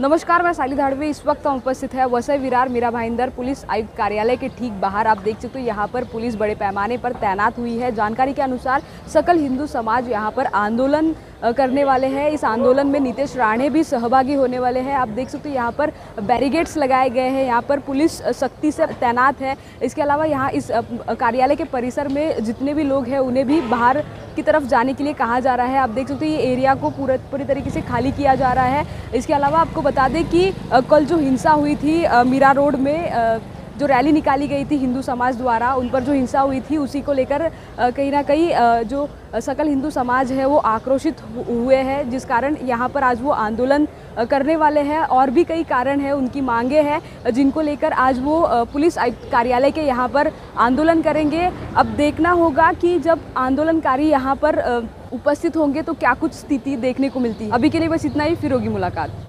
नमस्कार, मैं साली धाड़वे। इस वक्त हम उपस्थित है वसई विरार मीरा भाईंदर पुलिस आयुक्त कार्यालय के ठीक बाहर। आप देख सकते हो, यहाँ पर पुलिस बड़े पैमाने पर तैनात हुई है। जानकारी के अनुसार सकल हिंदू समाज यहाँ पर आंदोलन करने वाले हैं। इस आंदोलन में नीतीश राणे भी सहभागी होने वाले हैं। आप देख सकते हो, यहाँ पर बैरिगेड्स लगाए गए हैं। यहाँ पर पुलिस सख्ती से तैनात है। इसके अलावा यहाँ इस कार्यालय के परिसर में जितने भी लोग हैं, उन्हें भी बाहर की तरफ़ जाने के लिए कहा जा रहा है। आप देख सकते हो, ये एरिया को पूरा, पूरी तरीके से खाली किया जा रहा है। इसके अलावा आपको बता दें कि कल जो हिंसा हुई थी मीरा रोड में जो रैली निकाली गई थी हिंदू समाज द्वारा, उन पर जो हिंसा हुई थी, उसी को लेकर कहीं ना कहीं जो सकल हिंदू समाज है, वो आक्रोशित हुए हैं, जिस कारण यहाँ पर आज वो आंदोलन करने वाले हैं। और भी कई कारण हैं, उनकी मांगे हैं, जिनको लेकर आज वो पुलिस कार्यालय के यहाँ पर आंदोलन करेंगे। अब देखना होगा कि जब आंदोलनकारी यहाँ पर उपस्थित होंगे तो क्या कुछ स्थिति देखने को मिलती है। अभी के लिए बस इतना ही, फिर होगी मुलाकात।